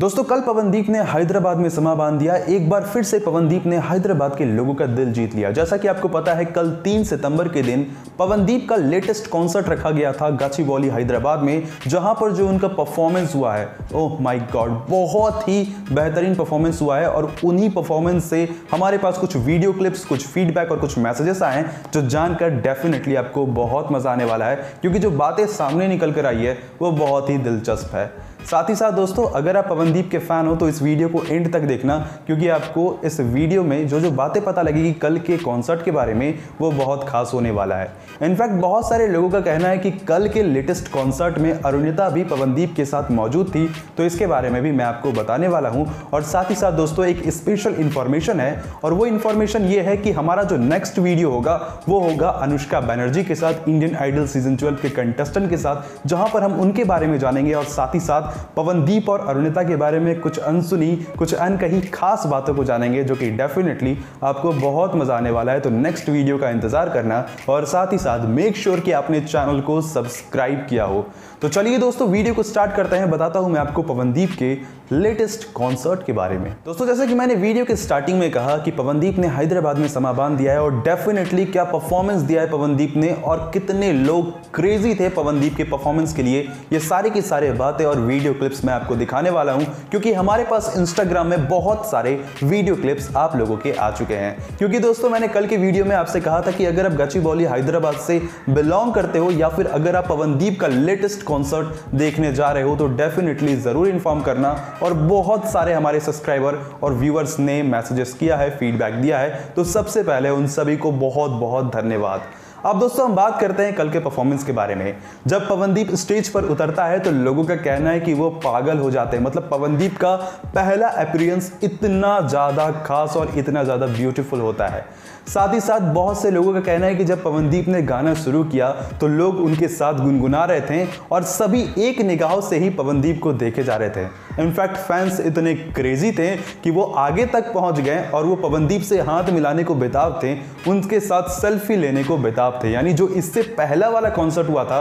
दोस्तों, कल पवनदीप ने हैदराबाद में समा बाँध दिया। एक बार फिर से पवनदीप ने हैदराबाद के लोगों का दिल जीत लिया। जैसा कि आपको पता है, कल तीन सितंबर के दिन पवनदीप का लेटेस्ट कॉन्सर्ट रखा गया था गाछी गाचीबौली हैदराबाद में, जहाँ पर जो उनका परफॉर्मेंस हुआ है ओह माय गॉड बहुत ही बेहतरीन परफॉर्मेंस हुआ है और उन्हीं परफॉर्मेंस से हमारे पास कुछ वीडियो क्लिप्स कुछ फीडबैक और कुछ मैसेजेस आए हैं, जो जानकर डेफिनेटली आपको बहुत मज़ा आने वाला है, क्योंकि जो बातें सामने निकल कर आई है, वो बहुत ही दिलचस्प है। साथ ही साथ दोस्तों, अगर आप पवनदीप के फ़ैन हो तो इस वीडियो को एंड तक देखना, क्योंकि आपको इस वीडियो में जो जो बातें पता लगेगी कल के कॉन्सर्ट के बारे में, वो बहुत खास होने वाला है। इनफैक्ट बहुत सारे लोगों का कहना है कि कल के लेटेस्ट कॉन्सर्ट में अरुणिता भी पवनदीप के साथ मौजूद थी तो इसके बारे में भी मैं आपको बताने वाला हूँ। और साथ ही साथ दोस्तों, एक स्पेशल इन्फॉर्मेशन है, और वो इन्फॉर्मेशन ये है कि हमारा जो नेक्स्ट वीडियो होगा, वो होगा अनुष्का बैनर्जी के साथ इंडियन आइडल सीज़न ट्वेल्व के कंटेस्टेंट के साथ, जहाँ पर हम उनके बारे में जानेंगे और साथ ही साथ पवनदीप और अरुणिता के बारे में कुछ अनसुनी, कुछ अनकही खास बातों को जानेंगे, जो कि डेफिनेटली आपको बहुत मज़ा आने वाला है। तो नेक्स्ट वीडियो का इंतज़ार करना और साथ ही साथ मेक श्योर sure कि आपने चैनल को सब्सक्राइब किया हो। तो चलिए दोस्तों वीडियो को स्टार्ट करते हैं। बताता हूँ मैं आपको पवनदीप के लेटेस्ट कॉन्सर्ट के बारे में। दोस्तों, जैसे कि मैंने वीडियो के स्टार्टिंग में कहा कि पवनदीप ने हैदराबाद में समा बाँध दिया है और डेफिनेटली क्या परफॉर्मेंस दिया है पवनदीप ने और कितने लोग क्रेजी थे पवनदीप के परफॉर्मेंस के लिए। ये सारे की सारे बातें और वीडियो क्लिप्स मैं आपको दिखाने वाला हूँ, क्योंकि हमारे पास इंस्टाग्राम में बहुत सारे वीडियो क्लिप्स आप लोगों के आ चुके हैं। क्योंकि दोस्तों, मैंने कल के वीडियो में आपसे कहा था कि अगर आप गची हैदराबाद से बिलोंग करते हो, या फिर अगर आप पवनदीप का लेटेस्ट कॉन्सर्ट देखने जा रहे हो तो डेफिनेटली ज़रूर इन्फॉर्म करना। और बहुत सारे हमारे सब्सक्राइबर और व्यूअर्स ने मैसेजेस किया है फीडबैक दिया है। तो सबसे पहले उन सभी को बहुत बहुत धन्यवाद। अब दोस्तों हम बात करते हैं कल के परफॉर्मेंस के बारे में। जब पवनदीप स्टेज पर उतरता है तो लोगों का कहना है कि वो पागल हो जाते हैं। मतलब पवनदीप का पहला अपीयरेंस इतना ज़्यादा खास और इतना ज़्यादा ब्यूटीफुल होता है। साथ ही साथ बहुत से लोगों का कहना है कि जब पवनदीप ने गाना शुरू किया तो लोग उनके साथ गुनगुना रहे थे और सभी एक निगाहों से ही पवनदीप को देखे जा रहे थे। इनफैक्ट फैंस इतने क्रेजी थे कि वो आगे तक पहुँच गए और वो पवनदीप से हाथ मिलाने को बेताब थे, उनके साथ सेल्फी लेने को बेताब थे। यानी जो इससे पहला वाला कॉन्सर्ट हुआ था,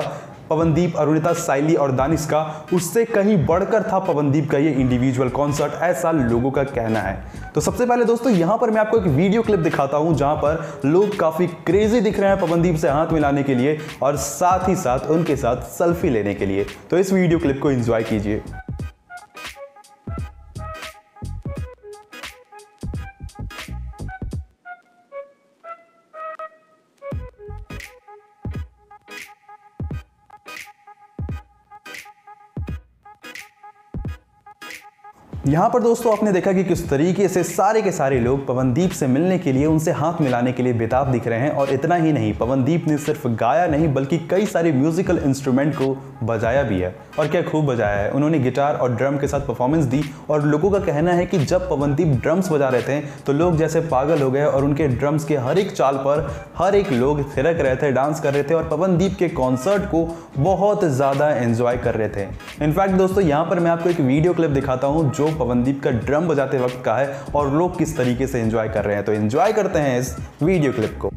पवनदीप, अरुणिता साइली और दानिश का, उससे कहीं बढ़कर था पवनदीप का ये इंडिविजुअल कॉन्सर्ट ऐसा लोगों का कहना है। तो सबसे पहले दोस्तों, यहाँ पर मैं आपको एक वीडियो क्लिप दिखाता हूँ, जहाँ पर लोग काफ़ी क्रेजी दिख रहे हैं पवनदीप से हाथ मिलाने के लिए और साथ ही साथ उनके साथ सेल्फी लेने के लिए। तो इस वीडियो क्लिप को एंजॉय कीजिए। यहाँ पर दोस्तों, आपने देखा कि किस तरीके से सारे के सारे लोग पवनदीप से मिलने के लिए, उनसे हाथ मिलाने के लिए बेताब दिख रहे हैं। और इतना ही नहीं, पवनदीप ने सिर्फ़ गाया नहीं, बल्कि कई सारे म्यूजिकल इंस्ट्रूमेंट को बजाया भी है। और क्या खूब बजाया है। उन्होंने गिटार और ड्रम के साथ परफॉर्मेंस दी और लोगों का कहना है कि जब पवनदीप ड्रम्स बजा रहे थे तो लोग जैसे पागल हो गए और उनके ड्रम्स के हर एक चाल पर हर एक लोग थिरक रहे थे डांस कर रहे थे और पवनदीप के कॉन्सर्ट को बहुत ज़्यादा एंजॉय कर रहे थे। इनफैक्ट दोस्तों, यहाँ पर मैं आपको एक वीडियो क्लिप दिखाता हूँ, जो पवनदीप का ड्रम बजाते वक्त का है और लोग किस तरीके से एंजॉय कर रहे हैं। तो एंजॉय करते हैं इस वीडियो क्लिप को।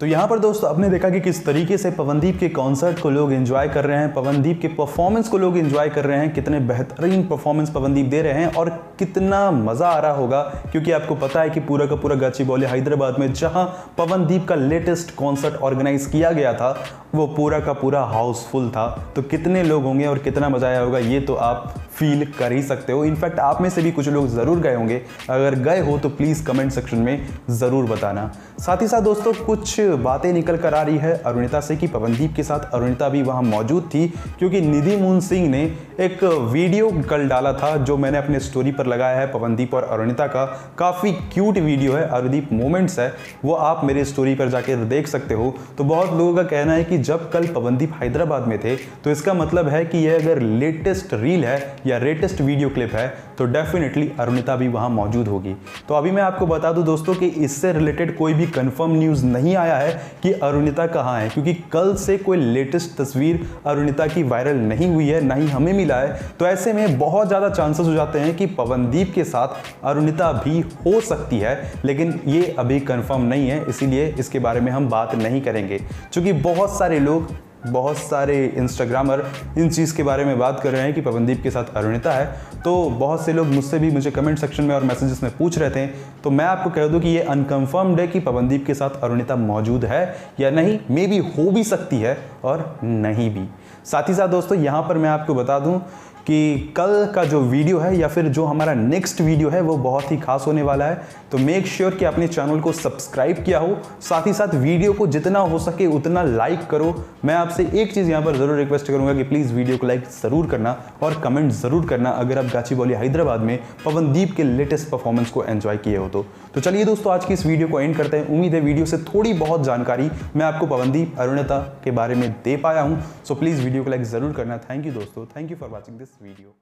तो यहाँ पर दोस्तों, आपने देखा कि किस तरीके से पवनदीप के कॉन्सर्ट को लोग एंजॉय कर रहे हैं, पवनदीप के परफॉर्मेंस को लोग एंजॉय कर रहे हैं, कितने बेहतरीन परफॉर्मेंस पवनदीप दे रहे हैं और कितना मज़ा आ रहा होगा, क्योंकि आपको पता है कि पूरा का पूरा गच्ची हैदराबाद में, जहाँ पवनदीप का लेटेस्ट कॉन्सर्ट ऑर्गेनाइज किया गया था, वो पूरा का पूरा हाउसफुल था। तो कितने लोग होंगे और कितना मज़ा आया होगा, ये तो आप फील कर ही सकते हो। इनफैक्ट आप में से भी कुछ लोग ज़रूर गए होंगे। अगर गए हो तो प्लीज़ कमेंट सेक्शन में ज़रूर बताना। साथ ही साथ दोस्तों, कुछ बातें निकल कर आ रही है अरुणिता से कि पवनदीप के साथ अरुणिता भी वहाँ मौजूद थी, क्योंकि निधि मोहन सिंह ने एक वीडियो कल डाला था, जो मैंने अपने स्टोरी पर लगाया है, पवनदीप और अरुणिता का। काफ़ी क्यूट वीडियो है, अरुदीप मोमेंट्स है, वो आप मेरे स्टोरी पर जाकर देख सकते हो। तो बहुत लोगों का कहना है कि जब कल पवनदीप हैदराबाद में थे तो इसका मतलब है कि यह अगर लेटेस्ट रील है या लेटेस्ट वीडियो क्लिप है तो डेफिनेटली अरुणिता भी वहाँ मौजूद होगी। तो अभी मैं आपको बता दूँ दोस्तों कि इससे रिलेटेड कोई भी कंफर्म न्यूज़ नहीं आया है कि अरुणिता कहाँ है, क्योंकि कल से कोई लेटेस्ट तस्वीर अरुणिता की वायरल नहीं हुई है, ना ही हमें मिला है तो ऐसे में बहुत ज़्यादा चांसेस हो जाते हैं कि पवनदीप के साथ अरुणिता भी हो सकती है, लेकिन ये अभी कंफर्म नहीं है, इसीलिए इसके बारे में हम बात नहीं करेंगे। क्योंकि बहुत सारे लोग, बहुत सारे इंस्टाग्रामर इन चीज़ के बारे में बात कर रहे हैं कि पवनदीप के साथ अरुणिता है तो बहुत से लोग मुझसे भी मुझे कमेंट सेक्शन में और मैसेजेस में पूछ रहे थे तो मैं आपको कह दूँ कि ये अनकंफर्म्ड है कि पवनदीप के साथ अरुणिता मौजूद है या नहीं मे भी हो भी सकती है और नहीं भी। साथ ही साथ दोस्तों, यहाँ पर मैं आपको बता दूँ कि कल का जो वीडियो है या फिर जो हमारा नेक्स्ट वीडियो है, वो बहुत ही खास होने वाला है। तो मेक श्योर sure कि अपने चैनल को सब्सक्राइब किया हो। साथ ही साथ वीडियो को जितना हो सके उतना लाइक करो। मैं आपसे एक चीज़ यहाँ पर ज़रूर रिक्वेस्ट करूँगा कि प्लीज़ वीडियो को लाइक ज़रूर करना और कमेंट ज़रूर करना अगर आप गाचीबौली हैदराबाद में पवनदीप के लेटेस्ट परफॉर्मेंस को एंजॉय किए हो तो। तो चलिए दोस्तों, आज की इस वीडियो को एंड करते हैं। उम्मीद है वीडियो से थोड़ी बहुत जानकारी मैं आपको पवनदीप, अरुणता के बारे में दे पाया हूँ। सो प्लीज़ वीडियो को लाइक ज़रूर करना। थैंक यू दोस्तों। Thank you for watching this video.